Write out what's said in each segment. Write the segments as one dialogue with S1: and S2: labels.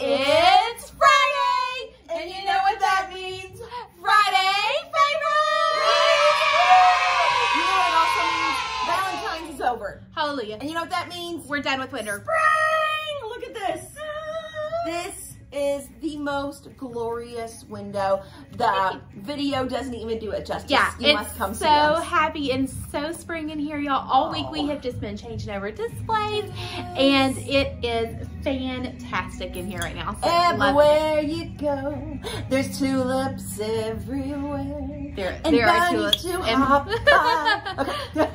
S1: It's Friday! And you know what that means? Friday favorites!
S2: You know what also means? Valentine's is over.
S1: Hallelujah.
S2: And you know what that means?
S1: We're done with winter.
S2: Spring! Look at this. This is the most glorious window. The video doesn't even do it justice.
S1: Yeah,
S2: you
S1: it's
S2: must come
S1: so happy and so spring in here, y'all. All week we oh. have just been changing over displays, and it is fantastic in here right now. So.
S2: Everywhere you go, there's tulips everywhere.
S1: There,
S2: And
S1: there are tulips.
S2: to
S1: And-
S2: hop. Okay.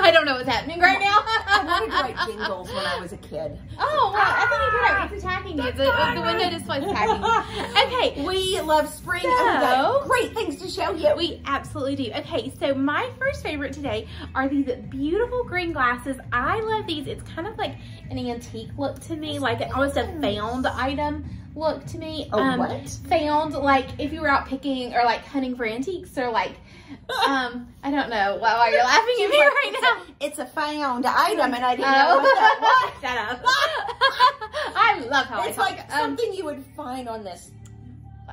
S1: I don't know what's happening right now.
S2: I wanted to write jingles when I was a kid.
S1: Oh, well, I think you did it. It's attacking you. The, the window display's attacking you. Okay,
S2: We love spring and we got great things to show you.
S1: We absolutely do. Okay, so my first favorite today are these beautiful green glasses. I love these. It's kind of like an antique look to me, like it almost a found item look to me.
S2: A what?
S1: Found, like if you were out picking or like hunting for antiques or like, um, I don't know why, why you're laughing at me right now.
S2: It's a found item and I didn't know what that was.
S1: Oh. Shut up. I love how
S2: It's
S1: I
S2: like
S1: talk. Um,
S2: something you would find on this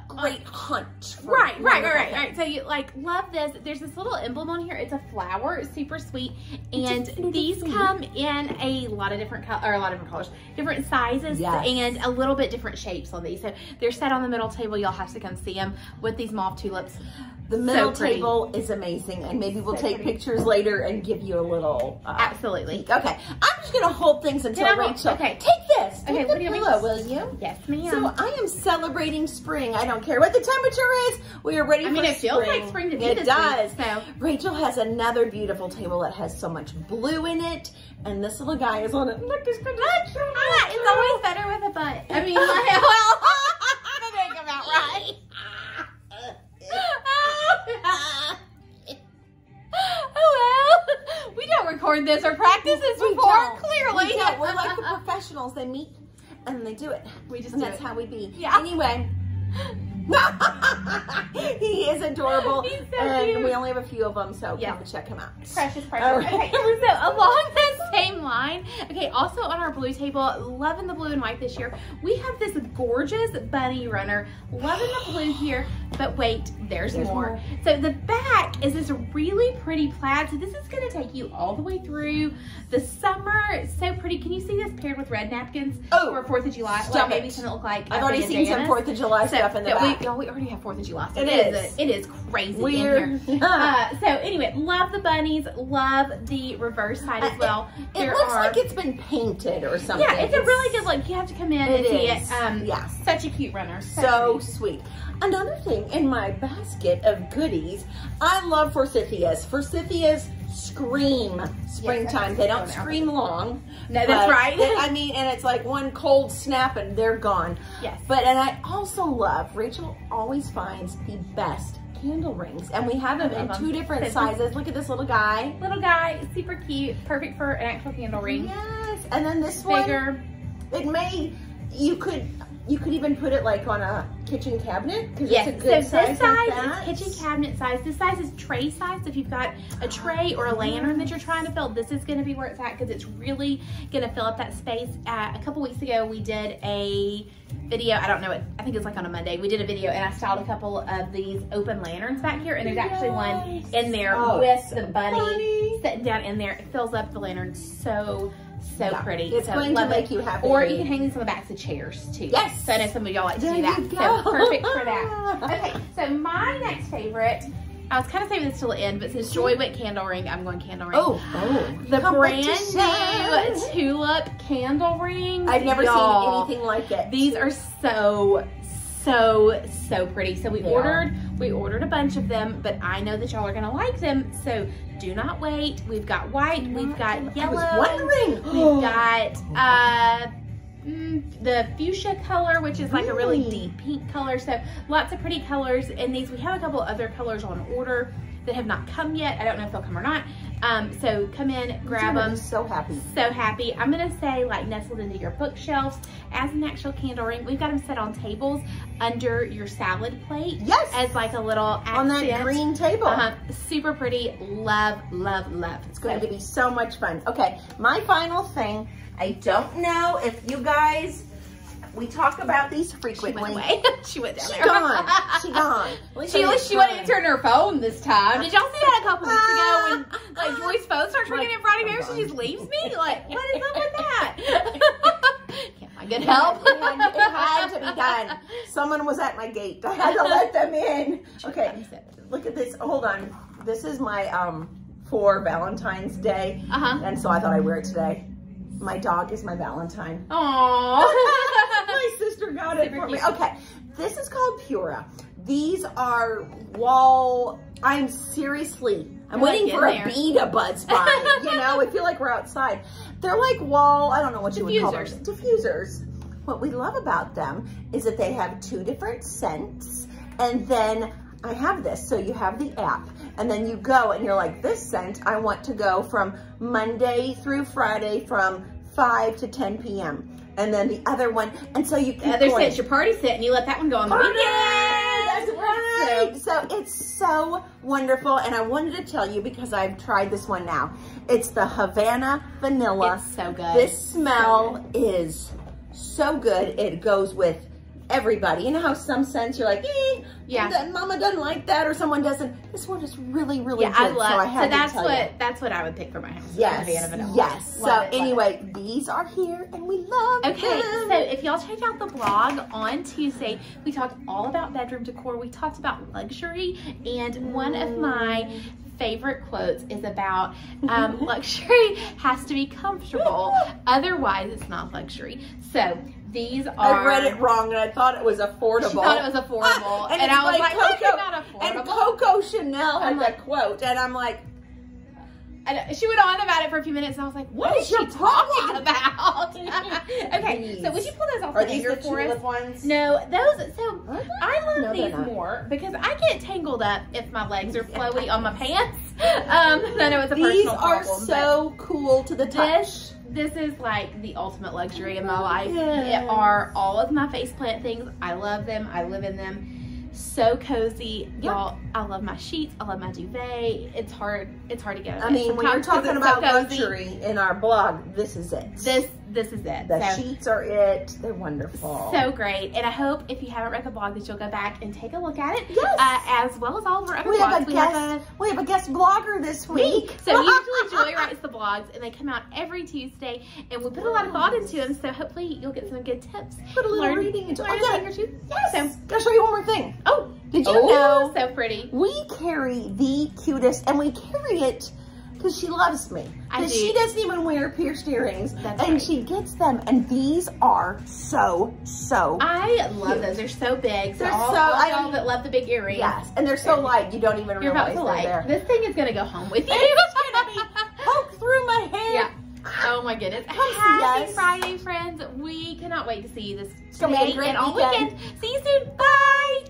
S2: great hunt.
S1: Right, right, right, right, right. So you like love this. There's this little emblem on here. It's a flower. It's super sweet. And
S2: It's a little
S1: these come in a lot of different color, or a lot of different colors, different sizes,
S2: Yes.
S1: and a little bit different shapes on these. So they're set on the middle table. You'll have to come see them with these mauve tulips.
S2: The middle
S1: pretty.
S2: table is amazing, and maybe we'll
S1: So
S2: take
S1: pretty.
S2: pictures later and give you a little. Uh,
S1: Absolutely.
S2: Okay, I'm just gonna hold things until
S1: Can
S2: Rachel.
S1: okay.
S2: take this.
S1: Okay,
S2: Take
S1: what
S2: the
S1: do you mean?
S2: pillow, will you?
S1: Yes, ma'am.
S2: So I am celebrating spring. I don't care what the temperature is. We are ready for.
S1: I
S2: for
S1: mean, it
S2: spring.
S1: feels like spring to me
S2: It does.
S1: week, so.
S2: Rachel has another beautiful table that has so much blue in it, and this little guy is on it. Look, it's gonna
S1: Ah, it's always better with a butt. I mean, like, well, that didn't come out right. Record this or practice this
S2: We
S1: before.
S2: don't.
S1: Clearly,
S2: We. We're like the professionals. They meet and they do it.
S1: We just
S2: and that's
S1: it.
S2: how we be.
S1: Yeah.
S2: Anyway. he is adorable.
S1: So
S2: and
S1: cute.
S2: we only have a few of them, so
S1: Yeah.
S2: come check him out.
S1: Precious, precious.
S2: right.
S1: Okay, so along that same line, okay, also on our blue table, loving the blue and white this year, we have this gorgeous bunny runner. Loving the blue here, but wait, there's,
S2: There's
S1: more.
S2: more.
S1: So the back is this really pretty plaid. So this is gonna take you all the way through the summer. It's so pretty. Can you see this paired with red napkins
S2: Oh,
S1: for 4th of July?
S2: stop
S1: like maybe
S2: it.
S1: something look like
S2: I've
S1: uh,
S2: already seen some. Fourth of July
S1: So,
S2: stuff in the back.
S1: We, y'all, we already have 4th of July. So
S2: It
S1: it is. a- it is crazy
S2: Weird.
S1: in here. Uh, so anyway, love the bunnies. Love the reverse side as
S2: Uh,
S1: well.
S2: It looks
S1: are,
S2: like it's been painted or something.
S1: yeah, it's a really good look. You have to come in and
S2: It
S1: see it. Um,
S2: Yeah.
S1: such a cute runner.
S2: so
S1: pretty.
S2: sweet. Another thing in my basket of goodies, I love forsythias. Forsythias scream springtime. they don't scream long.
S1: No, that's right.
S2: they- I mean, and it's like one cold snap and they're gone.
S1: Yes.
S2: But, and I also love, Rachel always finds the best candle rings. And we have them in
S1: love
S2: two different sizes. Look at this little guy.
S1: little guy, super cute, perfect for an actual candle ring.
S2: Yes. And then this one.
S1: Bigger.
S2: It may, you could, you could even put it like on a kitchen cabinet because
S1: Yes,
S2: it's a
S1: so
S2: good
S1: this
S2: size.
S1: size
S2: like
S1: is kitchen cabinet size. This size is tray size. If you've got a tray or a lantern that you're trying to fill, this is going to be where it's at because it's really going to fill up that space. Uh, a couple weeks ago, we did a video. I don't know it. I think it's like on a Monday. We did a video and I styled a couple of these open lanterns back here, and there's actually one in there
S2: Oh,
S1: with the
S2: so
S1: bunny sitting down in there. It fills up the lantern so. So
S2: Yeah,
S1: pretty.
S2: it's
S1: so
S2: going to make
S1: it.
S2: you happy.
S1: Or you can hang these on the backs of chairs too.
S2: Yes.
S1: So I know some of y'all like to
S2: There
S1: do that.
S2: you
S1: So perfect for that. Okay, so my next favorite, I was kind of saving this till the end, but since Joy went candle ring, I'm going candle ring.
S2: Oh, oh.
S1: the brand new tulip candle rings.
S2: I've never seen anything like it.
S1: These are so, so, so pretty. So we
S2: They
S1: ordered, we ordered a bunch of them, but I know that y'all are gonna like them. So do not wait. We've got white, we've got yellow.
S2: I was wondering.
S1: We've got uh, mm, the fuchsia color, which is like a really
S2: Really?
S1: deep pink color. So lots of pretty colors in these. We have a couple other colors on order that have not come yet. I don't know if they'll come or not. Um, so come in, grab them.
S2: so happy.
S1: So happy. I'm gonna say like nestled into your bookshelves as an actual candle ring. We've got them set on tables under your salad plate.
S2: Yes.
S1: As like a little accent.
S2: On that green table.
S1: Uh-huh. Super pretty. Love, love, love.
S2: It's going to be so much fun. Okay, my final thing. I don't know if you guys we talk about these
S1: She
S2: frequently.
S1: went away. she went down
S2: She
S1: there.
S2: gone. She gone. At least
S1: She,
S2: I
S1: at least she wasn't
S2: didn't
S1: answering her phone this time. Did y'all see that a couple weeks ago when like Joy's phone starts ringing
S2: Like,
S1: in front of me
S2: I'm
S1: and she just leaves me? Like, what is up with that? Can't I get help?
S2: It had to be done. Someone was at my gate. I had to let them in. Okay, look at this. Hold on. This is my um for Valentine's Day,
S1: Uh-huh.
S2: and so I thought I'd wear it today. My dog is my Valentine.
S1: Aww.
S2: My sister got it for me. Okay, this is called Pura. These are wall. I'm seriously. I'm
S1: You're,
S2: waiting
S1: in
S2: for
S1: there.
S2: a bee to buzz by. you know, I feel like we're outside. They're like wall. I don't know what you would call them.
S1: Diffusers.
S2: What we love about them is that they have two different scents, and then I have this. So you have the app, and then you go and you're like, this scent, I want to go from Monday through Friday from 5 to 10 p.m. And then the other one, and so you
S1: The other
S2: going.
S1: set's your party set and you let that one go on the weekend.
S2: That's right. So it's so wonderful, and I wanted to tell you because I've tried this one now. It's the Havana Vanilla.
S1: It's so good.
S2: This smell is so good. It goes with everybody. You know how some sense you're like, eh,
S1: Yeah.
S2: that mama doesn't like that, or someone doesn't. This one is really, really
S1: Yeah, I love.
S2: so I
S1: So, that's what
S2: you.
S1: that's what I would pick for my house.
S2: Yes, yes.
S1: Love
S2: so
S1: it, love it.
S2: anyway, these are here, and we love
S1: Okay,
S2: them.
S1: so if y'all check out the blog on Tuesday, we talked all about bedroom decor. We talked about luxury, and one of my favorite quotes is about um, luxury has to be comfortable, otherwise it's not luxury. So these are.
S2: I read it wrong and I thought it was affordable.
S1: She thought it was affordable,
S2: and,
S1: and I was like, "How is it
S2: Coco,
S1: not
S2: And? Coco Chanel has
S1: I'm
S2: a quote, and I'm like,
S1: And she went on about it for a few minutes, and I was like, "What
S2: What
S1: is
S2: is
S1: she talking about?" okay, so would you pull those off
S2: are
S1: the
S2: these
S1: hanger
S2: the
S1: for us?
S2: tulip ones?
S1: No, those. So
S2: they?
S1: I love
S2: No,
S1: these more because I get tangled up if my legs are flowy on my pants. Um, I know it's a
S2: These
S1: personal
S2: are so cool to the touch.
S1: this this is like the ultimate luxury in my life.
S2: Yes.
S1: It are all of my faceplant things. I love them. I live in them. So cozy, y'all. I love my sheets. I love my duvet. It's hard. It's hard to get.
S2: I mean, when you're talking
S1: it's so
S2: about luxury in our blog, this is it.
S1: this this is it.
S2: the
S1: So-
S2: sheets are it. They're wonderful.
S1: So great. And I hope if you haven't read the blog that you'll go back and take a look at it.
S2: Yes.
S1: Uh, as well as all of our other
S2: we
S1: blogs.
S2: have a
S1: we
S2: guest.
S1: have
S2: we have a guest blogger this
S1: a me.
S2: week.
S1: So usually Joy writes the blogs and they come out every Tuesday and we put a lot of thought into them. So hopefully you'll get some good tips.
S2: Put a little
S1: Learn-
S2: reading into
S1: learn
S2: oh,
S1: a
S2: yeah.
S1: thing or two.
S2: Yes.
S1: So,
S2: show you one more thing.
S1: oh,
S2: Did you
S1: oh,
S2: know
S1: so pretty.
S2: we carry the cutest, and we carry it because she loves me.
S1: I
S2: Because
S1: do.
S2: she doesn't even wear pierced earrings,
S1: That's
S2: and
S1: right.
S2: she gets them, and these are so so.
S1: I love those. They're so big. So
S2: They're
S1: all,
S2: so-
S1: all
S2: I
S1: y'all that love the big earrings.
S2: yes, and they're so light you don't even
S1: You're about
S2: realize
S1: to
S2: they're
S1: like.
S2: there.
S1: This thing is gonna go home with you.
S2: It's gonna be poked through my hair.
S1: Yeah. Oh my goodness.
S2: Come
S1: Happy. Friday, friends. We cannot wait to see you this
S2: gonna
S1: today and all
S2: weekend.
S1: weekend. See you soon. Bye.